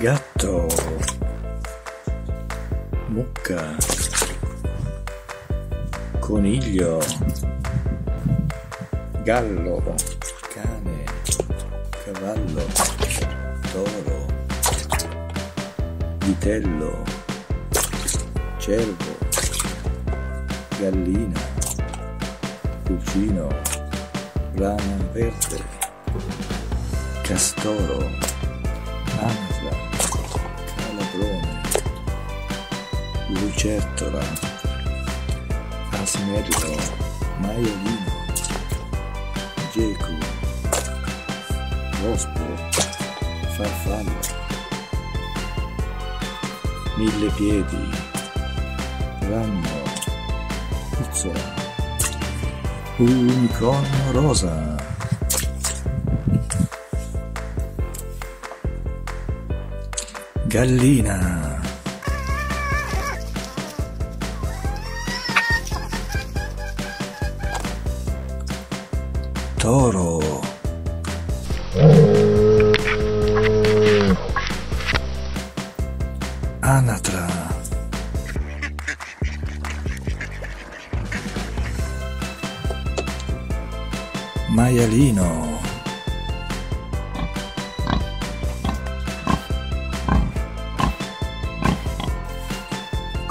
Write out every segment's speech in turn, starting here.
gatto, mucca, coniglio, gallo, cane, cavallo, toro, vitello, cervo, gallina, pulcino, rana verde, castoro, anatra, calabrone, lucertola, asinello, maialino, geco, rospo, farfalla, mille piedi, ragno, puzzola, unicorno rosa. Gallina. Toro. Anatra. Maialino.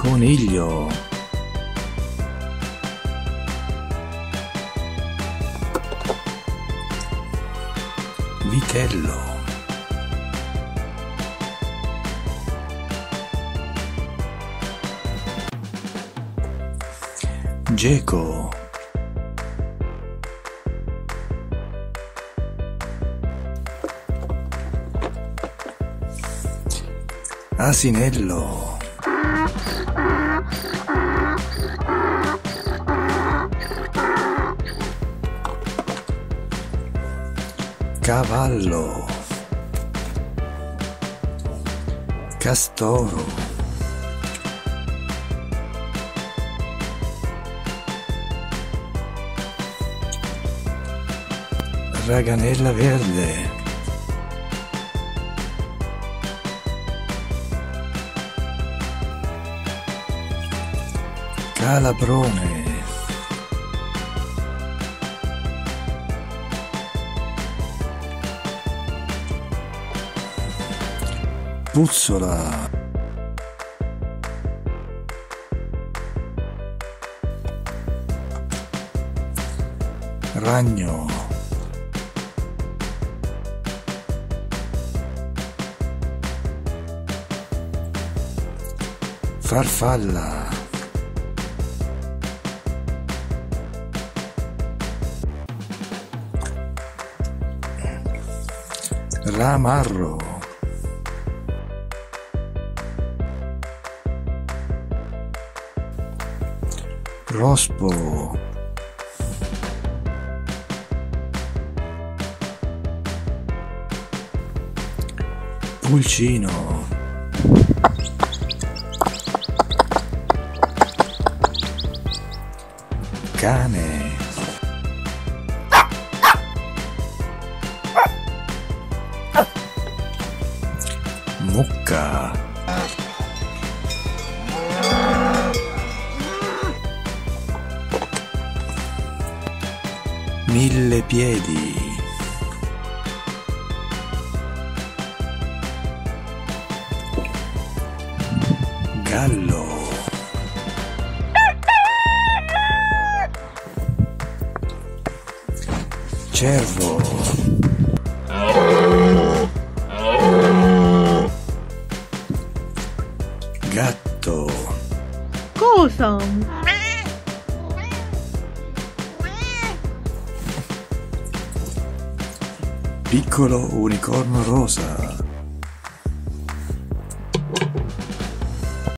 Coniglio. Vitello. Geco. Asinello. Cavallo. Castoro. Raganella verde. Calabrone. Puzzola. Ragno. Farfalla. Ramarro. Rospo. Pulcino. Cane. Mucca. Mille piedi. Gallo. Cervo. Gatto. Cosa? Piccolo unicorno rosa.